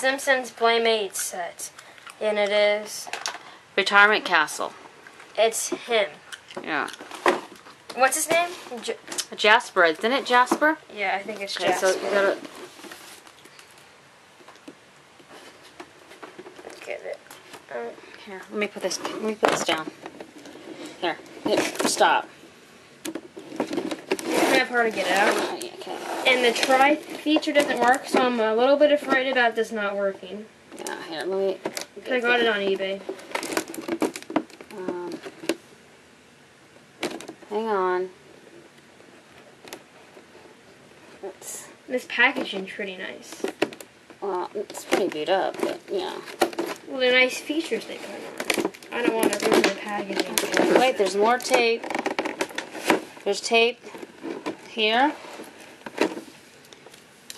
Simpsons Playmate set. And it is. Retirement Castle. It's him. Yeah. What's his name? J- Jasper, isn't it Jasper? yeah, I think it's Okay, Jasper. so you gotta. Get it. Um, Here, let me put this. Let me put this down. Here, Here, stop. I have hard to get out. Oh, yeah, okay. And the try feature doesn't work, so I'm a little bit afraid about this not working. Yeah, here, let me. I got it on eBay. Um, hang on. It's, This packaging's pretty nice. well, it's pretty beat up, but yeah. Well, they're nice features they put on. I don't want to ruin the packaging. Wait, there's more tape. There's tape here.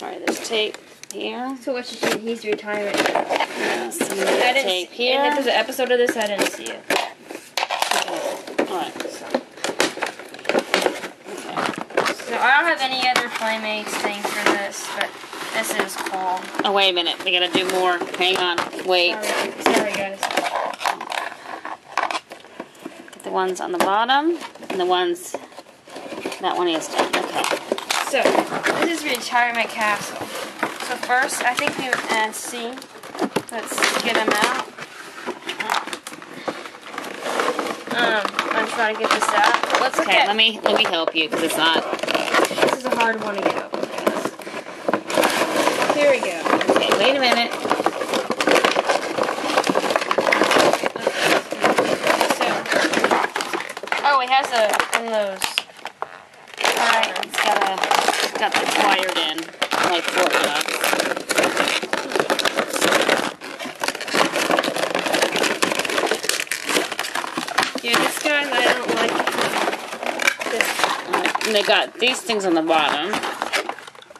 Alright, there's tape here. So what you see, he's retiring. And I didn't tape here. And if there's an episode of this, I didn't see it. Alright. So I don't have any other Playmates thing for this, but this is cool. Oh, wait a minute. We gotta do more. Hang on. Wait. Sorry, sorry guys. The ones on the bottom and the ones. That one is done. Okay. So this is retirement castle. So first, I think we uh, see. Let's get them out. Um, I'm trying to get this out. Let's Okay, at. let me let me help you because it's not. This is a hard one to get open. guys. Here we go. Okay, wait a minute. So, oh, it has a one of those. It's got this wired in like Fort Knox. Yeah, this guy I don't like. This and they got these things on the bottom.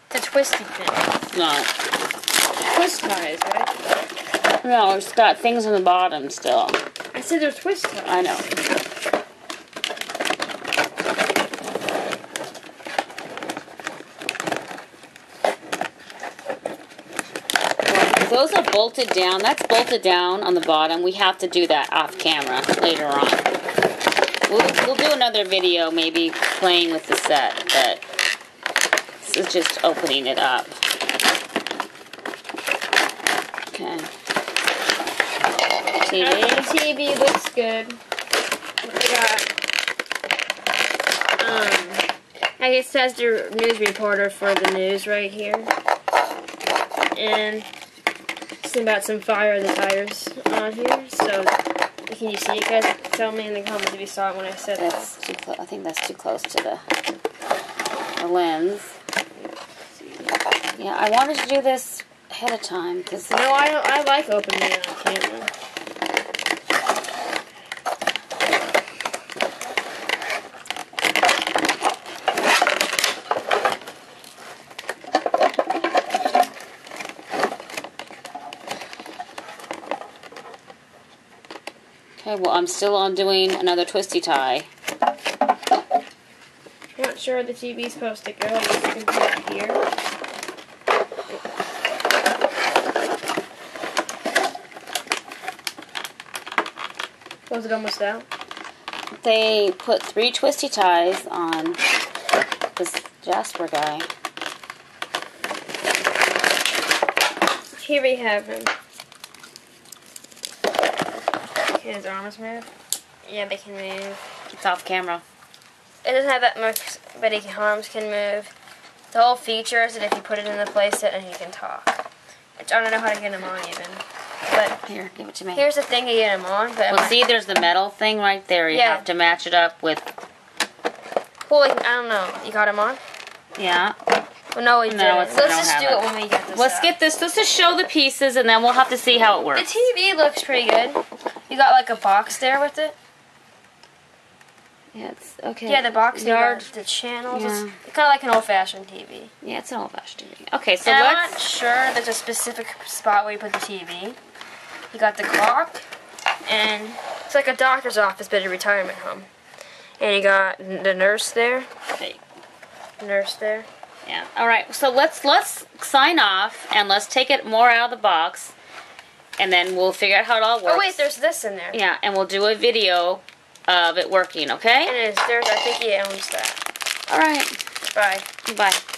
the twisty thing. No, Twist ties, right? no, it's got things on the bottom still. I said they're twist ties. I know. Those are bolted down. That's bolted down on the bottom. We have to do that off camera later on. We'll, we'll do another video maybe playing with the set, but this is just opening it up. Okay. TV. The TV looks good. We got, um, I guess it says the news reporter for the news right here. And about some fire of the tires on here. So, can you see it, guys? Tell me in the comments if you saw it when I said that. That's too close. I think that's too close to the, the lens. Yeah, I wanted to do this ahead of time because No, I, I like opening it on camera. Okay. Well, I'm still on doing another twisty tie. I'm not sure where the TV's supposed to go. You can put it here. Was it almost out? They put three twisty ties on this Jasper guy. Here we have him. Can his arms move? Yeah, they can move. It's off camera. It doesn't have that much, but his arms can move. The whole feature is that if you put it in the playset and he can talk. Which I don't know how to get him on even. But Here, give it to me. here's the thing to get him on. But Well, see, there's the metal thing right there. You Yeah. have to match it up with. Well, like, I don't know. You got him on? Yeah. Well, no, we No, Let's just do it. it when we get this Let's out. get this. Let's just show the pieces, and then we'll have to see how it works. The. TV looks pretty good. You got like a box there with it. Yeah, it's okay. Yeah, the box Yard. the channels. Yeah. It's kind of like an old-fashioned TV. Yeah, it's an old-fashioned TV. Okay, so and I'm not sure there's a specific spot where you put the TV. You got the clock, and it's like a doctor's office, but a retirement home. And you got the nurse there, Okay. nurse there. Yeah. All right. So let's let's sign off and let's take it more out of the box, and then we'll figure out how it all works. Oh wait, there's this in there. Yeah, and we'll do a video of it working. Okay. And it's, there's, I think he owns that. All right. Bye. Bye.